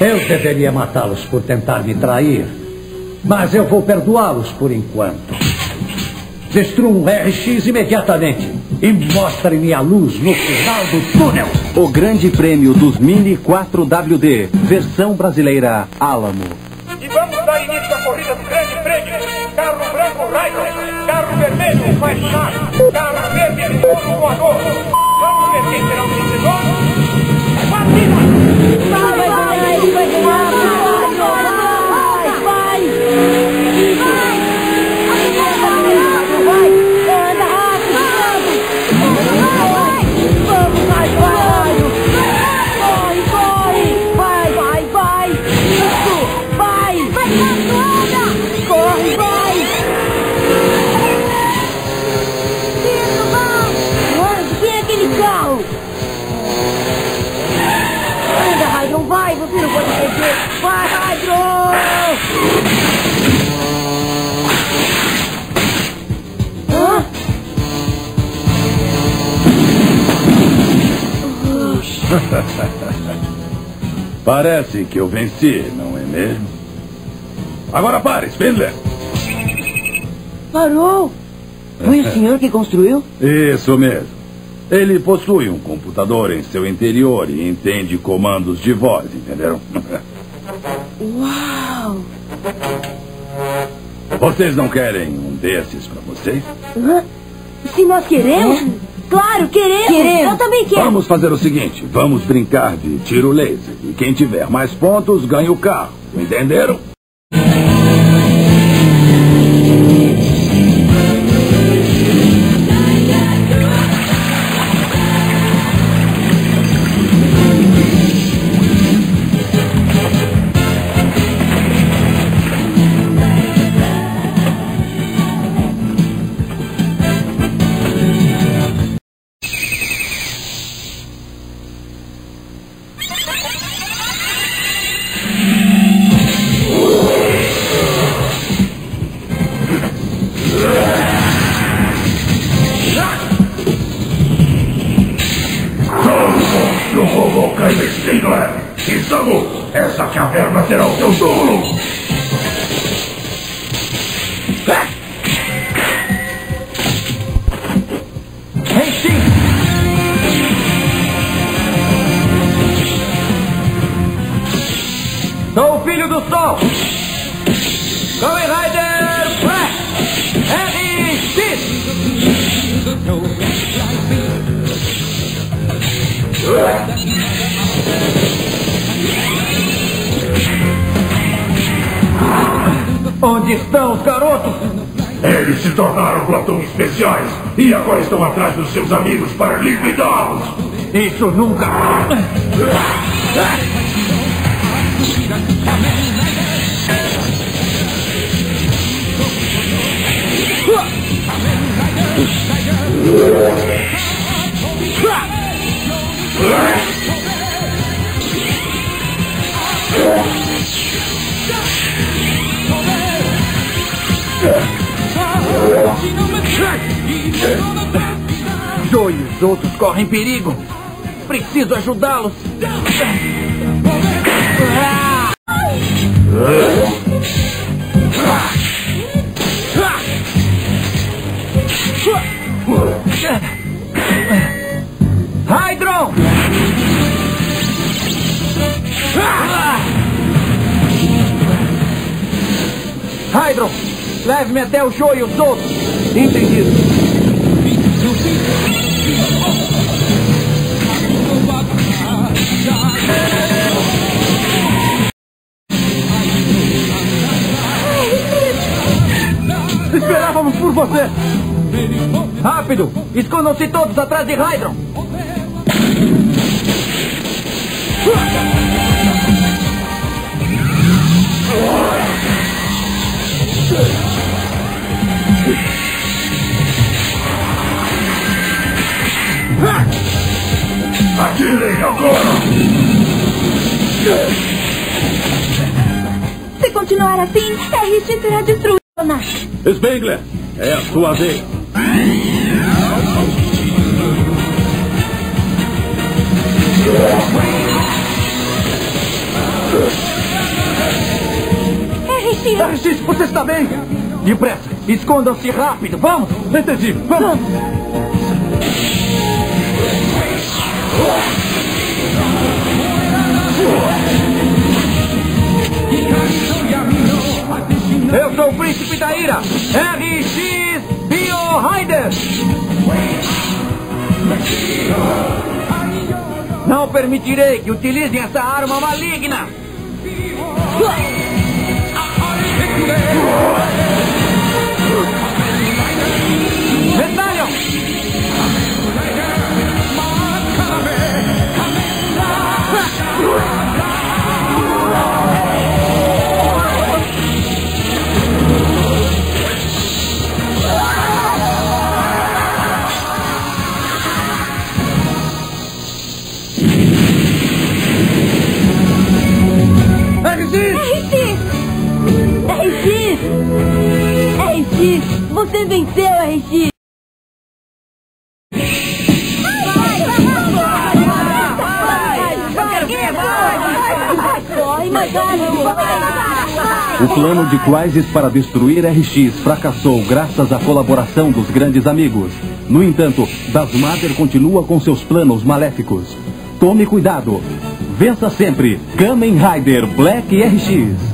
Eu deveria matá-los por tentar me trair. Mas eu vou perdoá-los por enquanto. Destruam o RX imediatamente e mostrem-me a luz no final do túnel. O Grande Prêmio dos Mini 4WD, versão brasileira Álamo. E vamos dar início à corrida do Grande Prêmio. Carro branco Ryder, carro vermelho vai Fainar, carro verde Voador. Parece que eu venci, não é mesmo? Agora pare, Spindler. Parou! Foi o senhor que construiu? Isso mesmo. Ele possui um computador em seu interior e entende comandos de voz, entenderam? Uau! Vocês não querem um desses pra vocês? Se nós queremos? Claro, queremos! Eu também quero! Vamos fazer o seguinte: vamos brincar de tiro laser. E quem tiver mais pontos ganha o carro. Entenderam? Essa caverna será o teu túmulo! Sou o filho do sol! Kamen Rider Flash! RX! Onde estão os garotos? Eles se tornaram platões especiais e agora estão atrás dos seus amigos para liquidá-los! Isso nunca! os outros correm perigo. Preciso ajudá-los. Hydron! Hydron, leve-me até o Joe e os outros. Entendido. Por você! Rápido! Escondam-se todos atrás de Hydron! Atirem agora! Se continuar assim, RX será destruída. Spengler, é a sua vez. RX! RX, você está bem? Depressa, escondam-se rápido, vamos! Entendi. Vamos. Ira, RX Bio Rider! Não permitirei que utilizem essa arma maligna! Você venceu, RX! O plano de Crisis para destruir RX fracassou graças à colaboração dos grandes amigos. No entanto, Dasmader continua com seus planos maléficos. Tome cuidado. Vença sempre Kamen Rider Black RX.